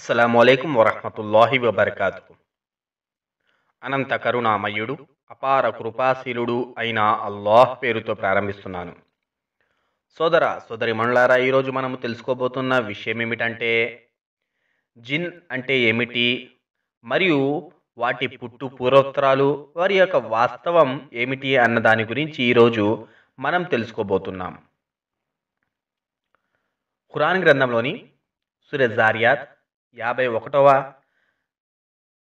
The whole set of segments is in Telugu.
అస్సలం అయికం వరహమతుల్లాహి వబర్కాతు అనంత కరుణామయుడు అపార కృపాశీలుడు అయిన అల్లాహ్ పేరుతో ప్రారంభిస్తున్నాను. సోదర సోదరి మణులారా ఈరోజు మనము తెలుసుకోబోతున్న విషయం ఏమిటంటే జిన్ అంటే ఏమిటి? మరియు వాటి పుట్టు పూర్వోత్తరాలు వారి యొక్క వాస్తవం ఏమిటి అన్న దాని గురించి ఈరోజు మనం తెలుసుకోబోతున్నాం. ఖురాన్ గ్రంథంలోని సూర్య జారియాత్ యాభై ఒకటవ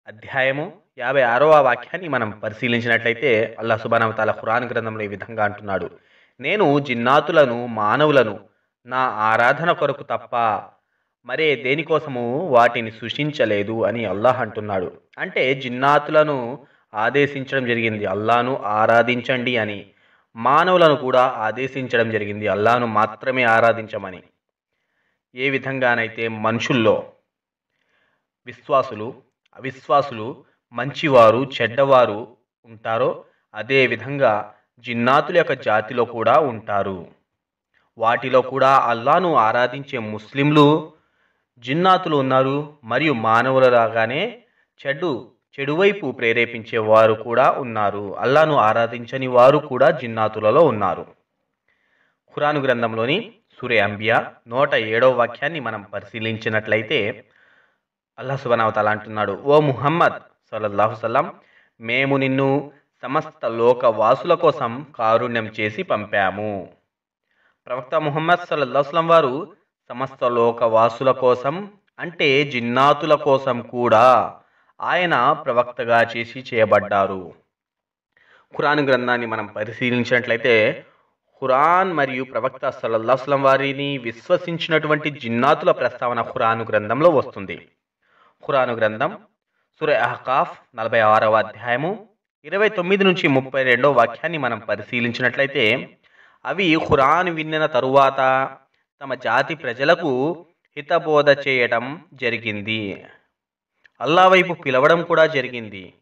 అధ్యాయము యాభై ఆరవ వాక్యాన్ని మనం పరిశీలించినట్లయితే అల్లా సుబానవతాల ఖురాన్ గ్రంథంలో ఈ విధంగా అంటున్నాడు. నేను జిన్నాతులను మానవులను నా ఆరాధన కొరకు తప్ప మరే దేనికోసము వాటిని సృష్టించలేదు అని అల్లాహ్ అంటున్నాడు. అంటే జిన్నాతులను ఆదేశించడం జరిగింది అల్లాను ఆరాధించండి అని. మానవులను కూడా ఆదేశించడం జరిగింది అల్లాను మాత్రమే ఆరాధించమని. ఏ విధంగానైతే మనుషుల్లో విశ్వాసులు అవిశ్వాసులు మంచివారు చెడ్డవారు ఉంటారో అదేవిధంగా జిన్నాతుల యొక్క జాతిలో కూడా ఉంటారు. వాటిలో కూడా అల్లాను ఆరాధించే ముస్లింలు జిన్నాతులు ఉన్నారు మరియు మానవులలాగానే చెడు చెడువైపు ప్రేరేపించే వారు కూడా ఉన్నారు. అల్లాను ఆరాధించని వారు కూడా జిన్నాతులలో ఉన్నారు. ఖురాను గ్రంథంలోని సూర్య అంబియా నూట ఏడవ వాక్యాన్ని మనం పరిశీలించినట్లయితే అల్లా సుబనావతాల అంటున్నాడు ఓ ముహమ్మద్ సల్లల్లాహు సల్లం మేము నిన్ను సమస్త లోక వాసుల కోసం కారుణ్యం చేసి పంపాము. ప్రవక్త ముహమ్మద్ సల్లల్లాహుస్లం వారు సమస్త లోకవాసుల కోసం అంటే జిన్నాతుల కోసం కూడా ఆయన ప్రవక్తగా చేసి చేయబడ్డారు. ఖురాన్ గ్రంథాన్ని మనం పరిశీలించినట్లయితే ఖురాన్ మరియు ప్రవక్త సల్లల్లాహుస్లం వారిని విశ్వసించినటువంటి జిన్నాతుల ప్రస్తావన ఖురాను గ్రంథంలో వస్తుంది. ఖురాను గ్రంథం సుర అహకాఫ్ నలభై ఆరవ అధ్యాయము ఇరవై తొమ్మిది నుంచి ముప్పై రెండవ వాక్యాన్ని మనం పరిశీలించినట్లయితే అవి ఖురాన్ విన్న తరువాత తమ జాతి ప్రజలకు హితబోధ చేయడం జరిగింది. అల్లా వైపు పిలవడం కూడా జరిగింది.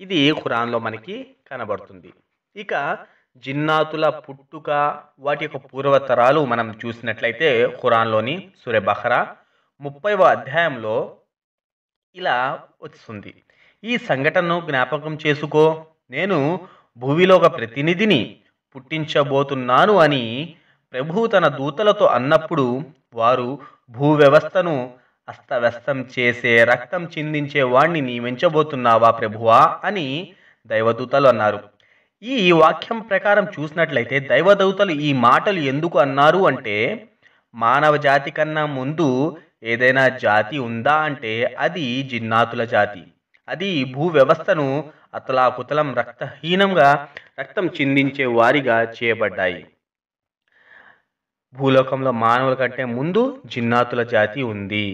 ఇది ఖురాన్లో మనకి కనబడుతుంది. ఇక జిన్నాతుల పుట్టుక వాటి యొక్క పూర్వతరాలు మనం చూసినట్లయితే ఖురాన్లోని సురే బహ్రా ముప్పైవ అధ్యాయంలో ఇలా వస్తుంది. ఈ సంఘటనను జ్ఞాపకం చేసుకో. నేను భూమిలో ఒక ప్రతినిధిని పుట్టించబోతున్నాను అని ప్రభు తన దూతలతో అన్నప్పుడు వారు భూ వ్యవస్థను అస్తవ్యస్తం చేసే రక్తం చిందించే వాణ్ణి నియమించబోతున్నావా ప్రభువా అని దైవదూతలు అన్నారు. ఈ వాక్యం ప్రకారం చూసినట్లయితే దైవదూతలు ఈ మాటలు ఎందుకు అన్నారు అంటే మానవ జాతి కన్నా ముందు ఏదైనా జాతి ఉందా అంటే అది జిన్నాతుల జాతి. అది భూ వ్యవస్థను అతలాకుతలం రక్తహీనంగా రక్తం చిందించే వారిగా చేయబడ్డాయి. భూలోకంలో మానవుల కంటే ముందు జిన్నాతుల జాతి ఉంది.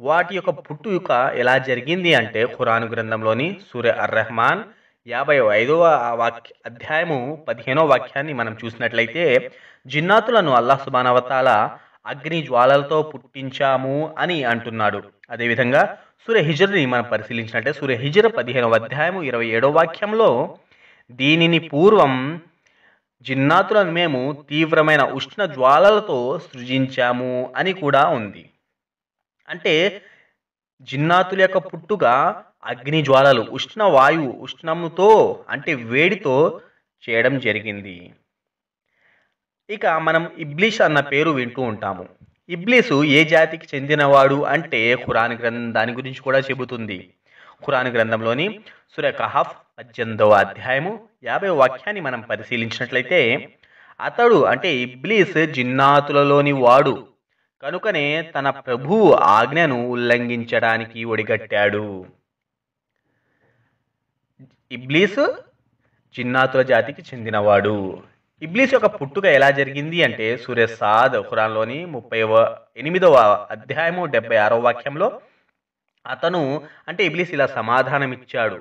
వాటి యొక్క పుట్టుక ఎలా జరిగింది అంటే ఖురాను గ్రంథంలోని సూర్య అర్ రెహమాన్ యాభై ఐదవ వాక్య అధ్యాయము పదిహేనో వాక్యాన్ని మనం చూసినట్లయితే జిన్నాతులను అల్లాహ్ సుబానవతాల అగ్ని జ్వాలలతో పుట్టించాము అని అంటున్నాడు. అదేవిధంగా సూర్య హిజర్ని మనం పరిశీలించినట్టే సూర్య హిజర్ పదిహేనవ అధ్యాయము ఇరవై ఏడవ వాక్యంలో దీనిని పూర్వం జిన్నాతులను మేము తీవ్రమైన ఉష్ణ జ్వాలలతో సృజించాము అని కూడా ఉంది. అంటే జిన్నాతుల యొక్క పుట్టుగా అగ్ని జ్వాలలు ఉష్ణ వాయువు ఉష్ణముతో అంటే వేడితో చేయడం జరిగింది. ఇక మనం ఇబ్లీష్ అన్న పేరు వింటూ ఉంటాము. ఇబ్లీసు ఏ జాతికి చెందినవాడు అంటే ఖురాన్ గ్రంథం దాని గురించి కూడా చెబుతుంది. ఖురాన్ గ్రంథంలోని సురకహఫ్ పద్దెనిమిదవ అధ్యాయము యాభై వాక్యాన్ని మనం పరిశీలించినట్లయితే అతడు అంటే ఇబ్లీస్ జిన్నాతులలోని వాడు. కనుకనే తన ప్రభువు ఆజ్ఞను ఉల్లంఘించడానికి ఒడిగట్టాడు. ఇబ్లీస్ జిన్నాతుల జాతికి చెందినవాడు. ఇబ్లీస్ యొక్క పుట్టుక ఎలా జరిగింది అంటే సూర్య సాద్ ఖురాన్లోని ముప్పైవ ఎనిమిదవ అధ్యాయము డెబ్బై ఆరవ వాక్యంలో అతను అంటే ఇబ్లీస్ ఇలా సమాధానం ఇచ్చాడు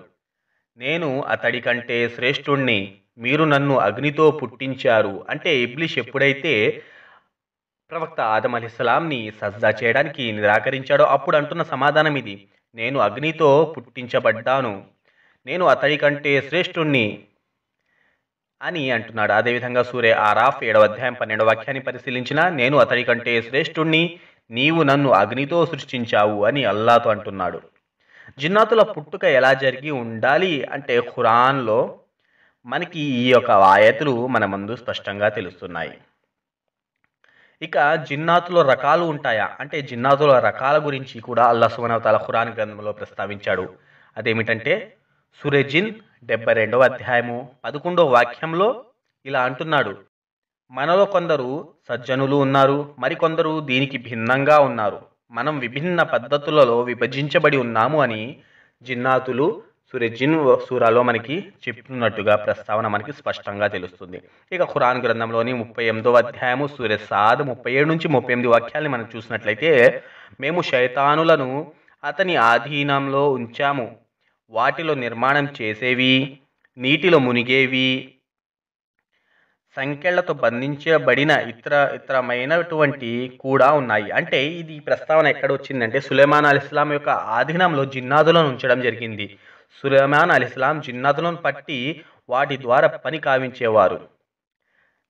నేను అతడి కంటే శ్రేష్ఠుణ్ణి మీరు నన్ను అగ్నితో పుట్టించారు. అంటే ఇబ్లీష్ ఎప్పుడైతే ప్రవక్త ఆదం అలీస్లాంని సజ్జా చేయడానికి నిరాకరించాడో అప్పుడు అంటున్న సమాధానం ఇది నేను అగ్నితో పుట్టించబడ్డాను. నేను అతడి కంటే శ్రేష్ఠుణ్ణి అని అంటున్నాడు. అదేవిధంగా సూర్య ఆరాఫ్ ఏడవ అధ్యాయం పన్నెండవ వాక్యాన్ని పరిశీలించిన నేను అతడి కంటే శ్రేష్ఠుణ్ణి నీవు నన్ను అగ్నితో సృష్టించావు అని అల్లాతో అంటున్నాడు. జిన్నాతుల పుట్టుక ఎలా జరిగి ఉండాలి అంటే ఖురాన్లో మనకి ఈ యొక్క ఆయతులు మన ముందు స్పష్టంగా తెలుస్తున్నాయి. ఇక జిన్నాతుల రకాలు ఉంటాయా? అంటే జిన్నాతుల రకాల గురించి కూడా అల్లా సుమనవతాల ఖురాన్ గ్రంథంలో ప్రస్తావించాడు. అదేమిటంటే సురెజిన్ డెబ్బై రెండవ అధ్యాయము పదకొండవ వాక్యంలో ఇలా అంటున్నాడు. మనలో కొందరు సజ్జనులు ఉన్నారు మరికొందరు దీనికి భిన్నంగా ఉన్నారు. మనం విభిన్న పద్ధతులలో విభజించబడి ఉన్నాము అని జిన్నాతులు సురజిన్ సూరాలో మనకి చెప్తున్నట్టుగా ప్రస్తావన మనకి స్పష్టంగా తెలుస్తుంది. ఇక ఖురాన్ గ్రంథంలోని ముప్పై ఎనిమిదో అధ్యాయము సూర్యసాద్ ముప్పై ఏడు నుంచి ముప్పై ఎనిమిది వాక్యాల్ని మనం చూసినట్లయితే మేము శైతానులను అతని ఆధీనంలో ఉంచాము. వాటిలో నిర్మాణం చేసేవి నీటిలో మునిగేవి సంఖ్యలతో బంధించబడిన ఇతర ఇతరమైనటువంటి కూడా ఉన్నాయి. అంటే ఇది ప్రస్తావన ఎక్కడ వచ్చిందంటే సులేమాన్ అలిస్లాం ఇస్లాం యొక్క ఆధీనంలో జిన్నాదులను ఉంచడం జరిగింది. సులేమాన్ అలిస్లాం ఇస్లాం జిన్నాదులను పట్టి వాటి ద్వారా పని కావించేవారు.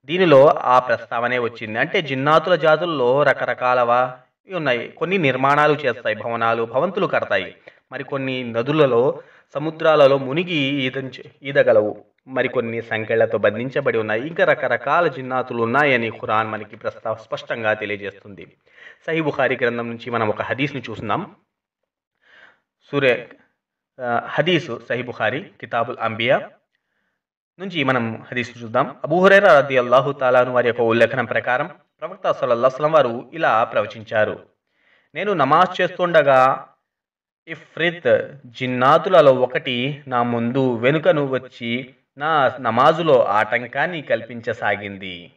దీనిలో ఆ ప్రస్తావనే వచ్చింది. అంటే జిన్నాతుల జాతుల్లో రకరకాలవా ఉన్నాయి. కొన్ని నిర్మాణాలు చేస్తాయి భవనాలు భవంతులు కడతాయి. మరికొన్ని నదులలో సముద్రాలలో మునిగి ఈదంచ ఈదగలవు. మరికొన్ని సంఖ్యలతో బంధించబడి ఉన్నాయి. ఇంకా రకరకాల జిన్నాతులు ఉన్నాయని ఖురాన్ మనకి ప్రస్తావ స్పష్టంగా తెలియజేస్తుంది. సహీ బుఖారి గ్రంథం నుంచి మనం ఒక హదీస్ని చూస్తున్నాం. సూర్య హదీసు సహీ బుఖారి కితాబుల్ అంబియా నుంచి మనం హదీస్ చూద్దాం. అబూహురేర రది అల్లాహు తాలాను వారి యొక్క ఉల్లేఖనం ప్రకారం ప్రవక్త సల్లల్లాహం వారు ఇలా ప్రవచించారు. నేను నమాజ్ చేస్తుండగా ఇఫ్రిత్ జిన్నాతులలో ఒకటి నా ముందు వెనుకను వచ్చి నా నమాజులో ఆటంకాన్ని కల్పించసాగింది.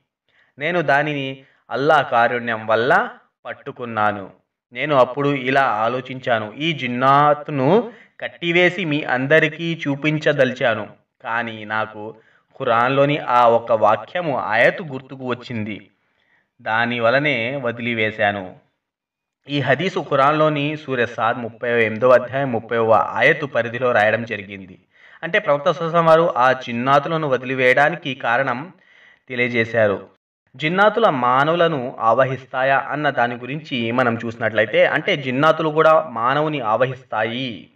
నేను దానిని అల్లా కారుణ్యం వల్ల పట్టుకున్నాను. నేను అప్పుడు ఇలా ఆలోచించాను ఈ జిన్నాత్ను కట్టివేసి మీ అందరికీ చూపించదలిచాను. కానీ నాకు ఖురాన్లోని ఆ ఒక్క వాక్యము ఆయతు గుర్తుకు వచ్చింది. దాని వలనే వదిలివేశాను. ఈ హదీసు ఖురాన్లోని సూర్య సాద్ ముప్పై ఎనిమిదవ అధ్యాయం ముప్పైవ ఆయతు పరిధిలో రాయడం జరిగింది. అంటే ప్రవక్త సుసం వారు ఆ జిన్నాతులను వదిలివేయడానికి కారణం తెలియజేశారు. జిన్నాతుల మానవులను ఆవహిస్తాయా అన్న దాని గురించి మనం చూసినట్లయితే అంటే జిన్నాతులు కూడా మానవుని ఆవహిస్తాయి.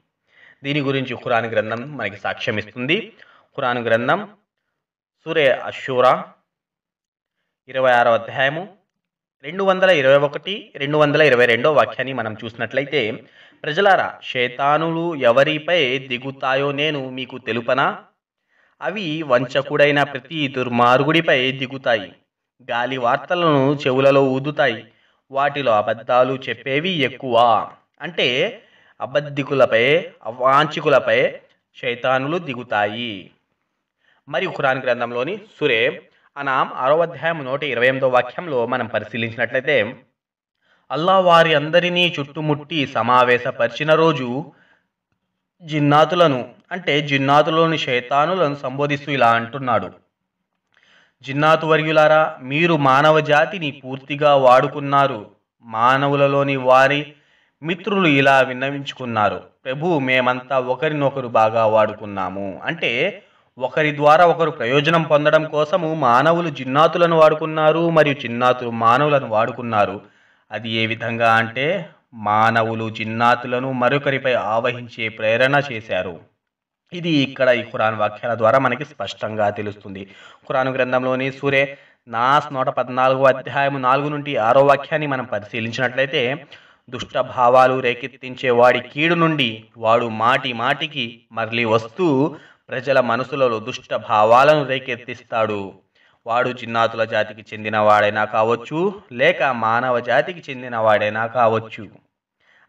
దీని గురించి ఖురాన్ గ్రంథం మనకి సాక్ష్యం ఇస్తుంది. ఖురాన్ గ్రంథం సూర్య అషూరా ఇరవై ఆరో అధ్యాయము రెండు వందల ఇరవై ఒకటి రెండు వందల ఇరవై రెండో వాక్యాన్ని మనం చూసినట్లయితే ప్రజలారా శైతానులు ఎవరిపై దిగుతాయో నేను మీకు తెలుపనా? అవి వంచకుడైన ప్రతి దుర్మార్గుడిపై దిగుతాయి. గాలి వార్తలను చెవులలో ఊదుతాయి. వాటిలో అబద్ధాలు చెప్పేవి ఎక్కువ. అంటే అబద్ధికులపై అవాంఛికులపై శైతానులు దిగుతాయి. మరియు ఖురాన్ గ్రంథంలోని సురే అనాం ఆరో అధ్యాయం నూట ఇరవై ఎనిమిదో వాక్యంలో మనం పరిశీలించినట్లయితే అల్లా వారి అందరినీ చుట్టుముట్టి సమావేశపరిచిన రోజు జిన్నాతులను అంటే జిన్నాతులోని శైతానులను సంబోధిస్తూ ఇలా అంటున్నాడు. జిన్నాతు వర్యులారా మీరు మానవ జాతిని పూర్తిగా వాడుకున్నారు. మానవులలోని వారి మిత్రులు ఇలా విన్నవించుకున్నారు. ప్రభు మేమంతా ఒకరినొకరు బాగా వాడుకున్నాము. అంటే ఒకరి ద్వారా ఒకరు ప్రయోజనం పొందడం కోసము మానవులు జిన్నాతులను వాడుకున్నారు మరియు జిన్నాతులు మానవులను వాడుకున్నారు. అది ఏ విధంగా అంటే మానవులు జిన్నాతులను మరొకరిపై ఆవహించే ప్రేరణ చేశారు. ఇది ఇక్కడ ఈ ఖురాన్ వాక్యాల ద్వారా మనకి స్పష్టంగా తెలుస్తుంది. ఖురాన్ గ్రంథంలోని సూరే నాస్ నూట పద్నాలుగో అధ్యాయము నాలుగు నుండి ఆరో వాక్యాన్ని మనం పరిశీలించినట్లయితే దుష్ట భావాలు రేకెత్తించే వాడి కీడు నుండి వాడు మాటి మాటికి మరలి వస్తూ ప్రజల మనసులలో దుష్ట భావాలను రేకెత్తిస్తాడు. వాడు జిన్నాతుల జాతికి చెందినవాడైనా కావచ్చు లేక మానవ జాతికి చెందినవాడైనా కావచ్చు.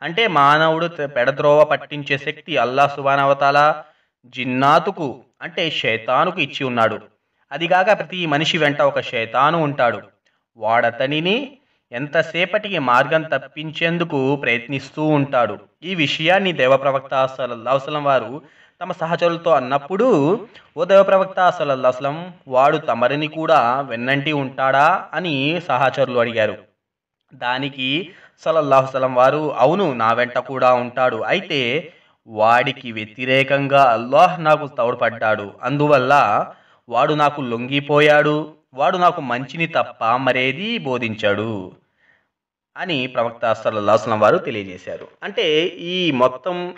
అంటే మానవుడు పెడద్రోవ పట్టించే శక్తి అల్లా సుబానవతాల జిన్నాతుకు అంటే శైతానుకు ఇచ్చి ఉన్నాడు. అదిగాక ప్రతి మనిషి వెంట ఒక శైతాను ఉంటాడు. వాడతనిని ఎంతసేపటికి మార్గం తప్పించేందుకు ప్రయత్నిస్తూ ఉంటాడు. ఈ విషయాన్ని దేవప్రవక్త సలల్లాహుసలం వారు తమ సహచరులతో అన్నప్పుడు ఉదయ ప్రవక్త సలల్లాహుసలం వాడు తమరిని కూడా వెన్నంటి ఉంటాడా? అని సహచరులు అడిగారు. దానికి సలల్లాహుసలం వారు అవును నా వెంట కూడా ఉంటాడు. అయితే వాడికి వ్యతిరేకంగా అల్లాహ్ నాకు తోడ్పడ్డాడు. అందువల్ల వాడు నాకు లొంగిపోయాడు. వాడు నాకు మంచిని తప్ప మరేది బోధించాడు. అని ప్రవక్త సలల్లాహుసలం వారు తెలియజేశారు. అంటే ఈ మొత్తం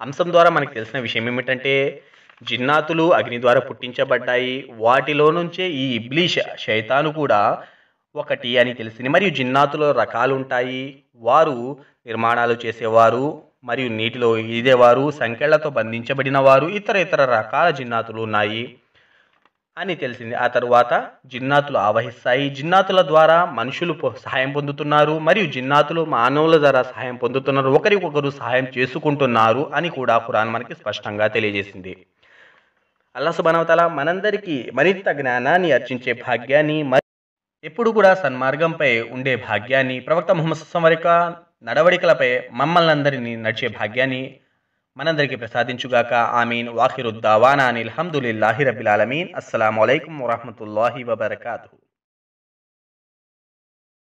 అంశం ద్వారా మనకు తెలిసిన విషయం ఏమిటంటే జిన్నాతులు అగ్ని ద్వారా పుట్టించబడ్డాయి. వాటిలో నుంచే ఈ ఇబ్లీష్ శైతాను కూడా ఒకటి అని తెలిసింది. మరియు జిన్నాతులో రకాలు ఉంటాయి వారు నిర్మాణాలు చేసేవారు మరియు నీటిలో ఈదేవారు సంఖ్యలతో బంధించబడిన వారు ఇతర ఇతర రకాల జిన్నాతులు ఉన్నాయి. అని తెలిసింది. ఆ తరువాత జిన్నాతులు ఆవహిస్తాయి. జిన్నాతుల ద్వారా మనుషులు సహాయం పొందుతున్నారు మరియు జిన్నాతులు మానవుల ద్వారా సహాయం పొందుతున్నారు. ఒకరికొకరు సహాయం చేసుకుంటున్నారు అని కూడా ఖురాన్ మనకి స్పష్టంగా తెలియజేసింది. అల్లా సుబానవతల మనందరికీ మరింత జ్ఞానాన్ని అర్చించే భాగ్యాన్ని మరి ఎప్పుడు కూడా సన్మార్గంపై ఉండే భాగ్యాన్ని ప్రవక్త ముహమ్మద్ సుస్సం వారి నడవడికలపై మమ్మల్ని అందరినీ నడిచే భాగ్యాన్ని మనందరికీ ప్రసాదించుగాక. ఆమీన్. వాఖిరుద్దావానా అనిల్ హమ్దులిల్లాహి రబిల్ ఆలమీన్. అస్సలం అయికం వరహమతుల్లాహి వబర్కాతు